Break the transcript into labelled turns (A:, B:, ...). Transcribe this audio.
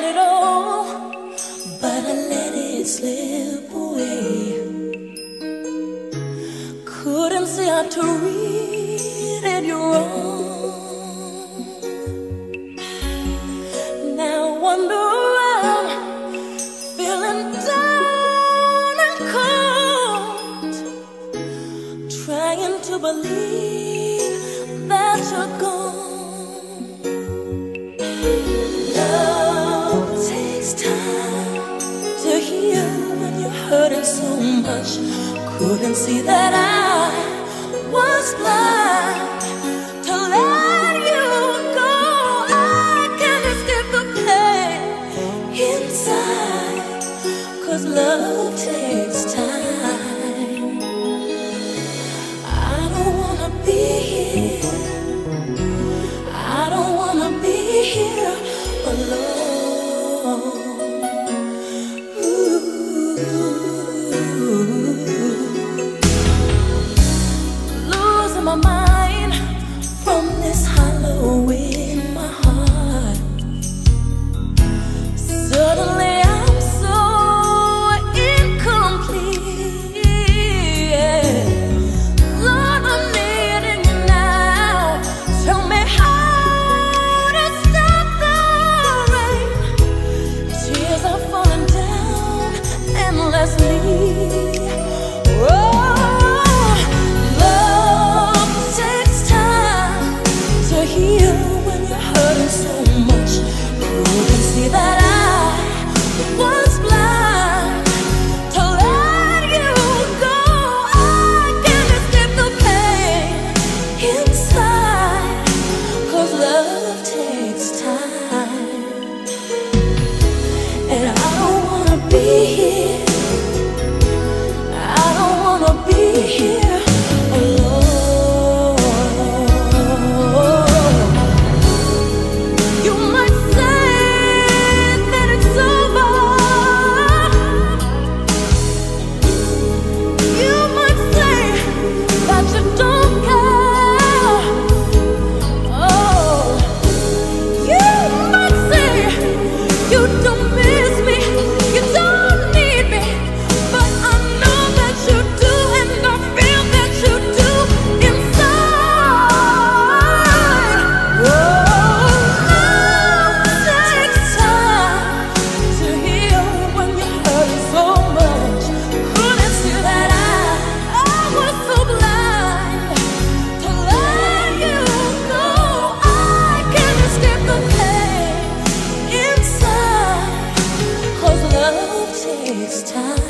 A: had it all, but I let it slip away. Couldn't see how to read it wrong. Now I wonder around, feeling down and cold, trying to believe that you're gone. Hurting so much. Couldn't see that I was blind to let you go. I can't escape the pain inside, cause love takes time. I don't wanna be here. I don't wanna be here alone. My mind love takes time. It's time.